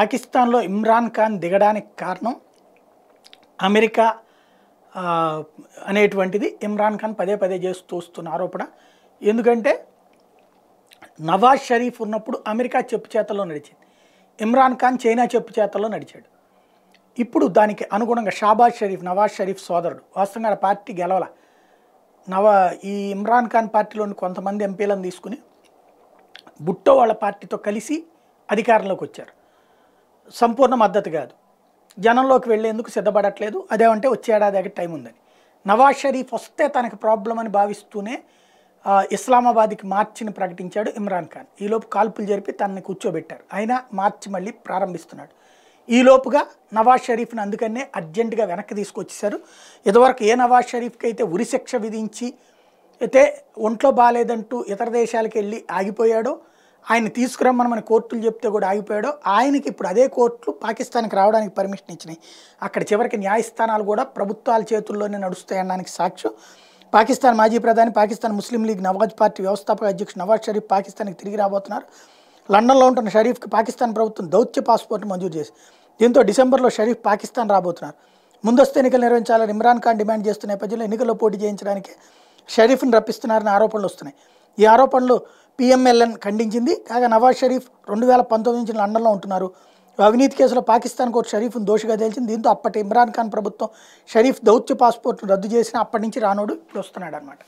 పాకిస్తాన్లో ఇమ్రాన్ ఖాన్ దిగడానికి కారణం అమెరికా అనేటువంటిది ఇమ్రాన్ ఖాన్ పదే పదే చేస్తూ వస్తున్న ఆరోపణ. ఎందుకంటే నవాజ్ షరీఫ్ ఉన్నప్పుడు అమెరికా చెప్పు చేతల్లో నడిచింది. ఇమ్రాన్ ఖాన్ చైనా చెప్పు చేతల్లో నడిచాడు. ఇప్పుడు దానికి అనుగుణంగా షాబాజ్ షరీఫ్ నవాజ్ షరీఫ్ సోదరుడు. వాస్తవంగా ఆ పార్టీ గెలవల. నవా ఈ ఇమ్రాన్ ఖాన్ పార్టీలోని కొంతమంది ఎంపీలను తీసుకుని బుట్టో వాళ్ళ పార్టీతో కలిసి అధికారంలోకి వచ్చారు. సంపూర్ణ మద్దతు కాదు. జనంలోకి వెళ్ళేందుకు సిద్ధపడట్లేదు. అదేమంటే వచ్చే ఏడాది టైం ఉందని. నవాజ్ షరీఫ్ వస్తే తనకు ప్రాబ్లం అని భావిస్తూనే ఇస్లామాబాద్కి మార్చిని ప్రకటించాడు ఇమ్రాన్ ఖాన్. ఈలోపు కాల్పులు జరిపి తనని కూర్చోబెట్టారు. అయినా మార్చి మళ్ళీ ప్రారంభిస్తున్నాడు. ఈలోపుగా నవాజ్ షరీఫ్ని అందుకనే అర్జెంటుగా వెనక్కి తీసుకొచ్చేశారు. ఇదివరకు ఏ నవాజ్ షరీఫ్కి అయితే ఉరిశిక్ష విధించి అయితే ఒంట్లో బాగాలేదంటూ ఇతర దేశాలకు వెళ్ళి ఆగిపోయాడో ఆయన తీసుకురమ్మని మన కోర్టులు చెప్తే కూడా ఆగిపోయాడో ఆయనకి ఇప్పుడు అదే కోర్టులు పాకిస్తాన్కి రావడానికి పర్మిషన్ ఇచ్చినాయి. అక్కడ చివరికి న్యాయస్థానాలు కూడా ప్రభుత్వాల చేతుల్లోనే నడుస్తాయనడానికి సాక్ష్యం. పాకిస్తాన్ మాజీ ప్రధాని పాకిస్తాన్ ముస్లిం లీగ్ నవాజ్ పార్టీ వ్యవస్థాపక అధ్యక్షుడు నవాజ్ షరీఫ్ పాకిస్తాన్కి తిరిగి రాబోతున్నారు. లండన్లో ఉంటున్న షరీఫ్కి పాకిస్తాన్ ప్రభుత్వం దౌత్య పాస్పోర్ట్ మంజూరు చేసి దీంతో డిసెంబర్లో షరీఫ్ పాకిస్తాన్ రాబోతున్నారు. ముందస్తు ఎన్నికలు నిర్వహించాలని ఇమ్రాన్ ఖాన్ డిమాండ్ చేస్తున్న నేపథ్యంలో ఎన్నికల్లో పోటీ చేయించడానికి షరీఫ్ని రప్పిస్తున్నారని ఆరోపణలు వస్తున్నాయి. ఈ ఆరోపణలు పిఎంఎల్ఎన్ ఖండించింది. కాగా నవాజ్ షరీఫ్ రెండు వేల పంతొమ్మిది నుంచి లండన్లో ఉంటున్నారు. అవినీతి కేసులో పాకిస్తాన్ కోర్టు షరీఫ్ను దోషిగా తేల్చింది. దీంతో అప్పటి ఇమ్రాన్ ఖాన్ ప్రభుత్వం షరీఫ్ దౌత్య పాస్పోర్ట్ను రద్దు చేసిన అప్పటి నుంచి రానోడు ఇప్పుడు వస్తున్నాడు అనమాట